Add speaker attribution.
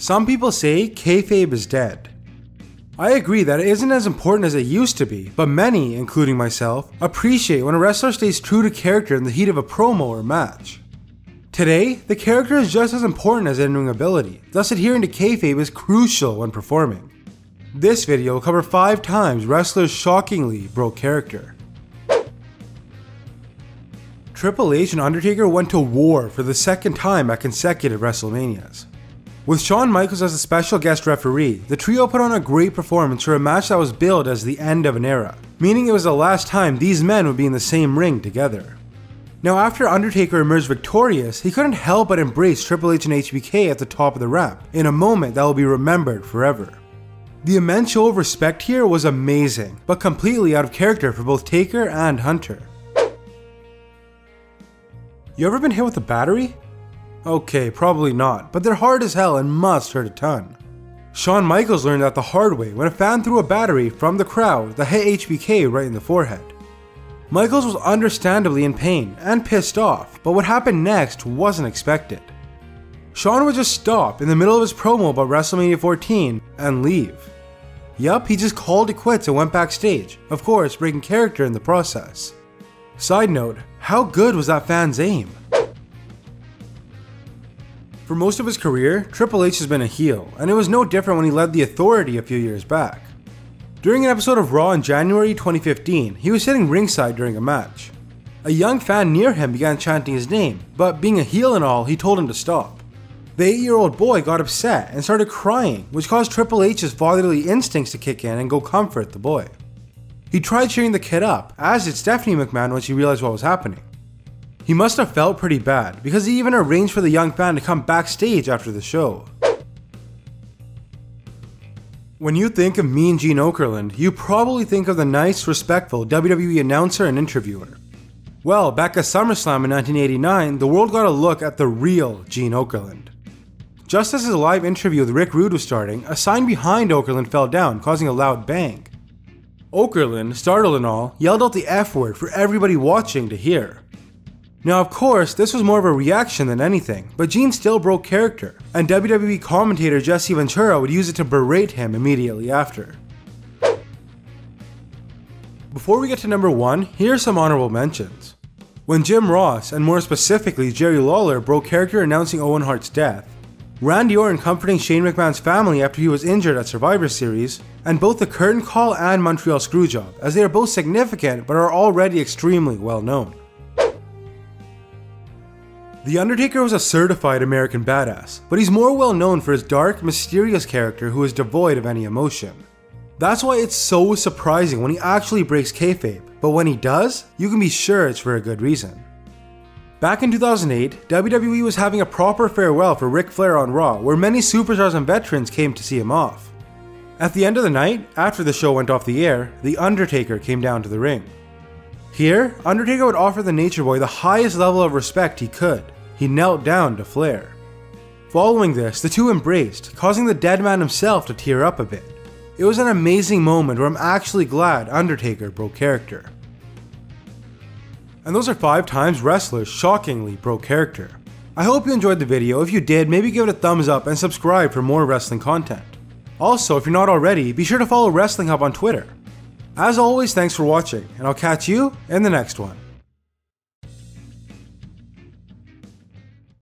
Speaker 1: Some people say kayfabe is dead. I agree that it isn't as important as it used to be, but many, including myself, appreciate when a wrestler stays true to character in the heat of a promo or match. Today, the character is just as important as in-ring ability, thus adhering to kayfabe is crucial when performing. This video will cover 5 times wrestlers shockingly broke character. Triple H and Undertaker went to war for the second time at consecutive WrestleManias. With Shawn Michaels as a special guest referee, the trio put on a great performance for a match that was billed as the end of an era, meaning it was the last time these men would be in the same ring together. Now after Undertaker emerged victorious, he couldn't help but embrace Triple H and HBK at the top of the ramp, in a moment that will be remembered forever. The immense show of respect here was amazing, but completely out of character for both Taker and Hunter. You ever been hit with a battery? Okay, probably not, but they're hard as hell and must hurt a ton. Shawn Michaels learned that the hard way when a fan threw a battery from the crowd that hit HBK right in the forehead. Michaels was understandably in pain and pissed off, but what happened next wasn't expected. Shawn would just stop in the middle of his promo about WrestleMania 14 and leave. Yup, he just called it quits and went backstage, of course, breaking character in the process. Side note, how good was that fan's aim? For most of his career, Triple H has been a heel, and it was no different when he led the Authority a few years back. During an episode of Raw in January 2015, he was sitting ringside during a match. A young fan near him began chanting his name, but being a heel and all, he told him to stop. The 8 year old boy got upset and started crying, which caused Triple H's fatherly instincts to kick in and go comfort the boy. He tried cheering the kid up, as did Stephanie McMahon when she realized what was happening. He must have felt pretty bad, because he even arranged for the young fan to come backstage after the show. When you think of Mean Gene Okerlund, you probably think of the nice, respectful WWE announcer and interviewer. Well, back at SummerSlam in 1989, the world got a look at the real Gene Okerlund. Just as his live interview with Rick Rude was starting, a sign behind Okerlund fell down, causing a loud bang. Okerlund, startled and all, yelled out the F word for everybody watching to hear. Now, of course, this was more of a reaction than anything, but Gene still broke character, and WWE commentator Jesse Ventura would use it to berate him immediately after. Before we get to number 1, here are some honorable mentions. When Jim Ross, and more specifically Jerry Lawler, broke character announcing Owen Hart's death, Randy Orton comforting Shane McMahon's family after he was injured at Survivor Series, and both the Curtain Call and Montreal Screwjob, as they are both significant but are already extremely well known. The Undertaker was a certified American badass, but he's more well known for his dark, mysterious character who is devoid of any emotion. That's why it's so surprising when he actually breaks kayfabe, but when he does, you can be sure it's for a good reason. Back in 2008, WWE was having a proper farewell for Ric Flair on Raw, where many superstars and veterans came to see him off. At the end of the night, after the show went off the air, The Undertaker came down to the ring. Here, Undertaker would offer the Nature Boy the highest level of respect he could. He knelt down to Flair. Following this, the two embraced, causing the dead man himself to tear up a bit. It was an amazing moment where I'm actually glad Undertaker broke character. And those are 5 times wrestlers shockingly broke character. I hope you enjoyed the video, if you did maybe give it a thumbs up and subscribe for more wrestling content. Also, if you're not already, be sure to follow Wrestling Hub on Twitter. As always, thanks for watching, and I'll catch you in the next one.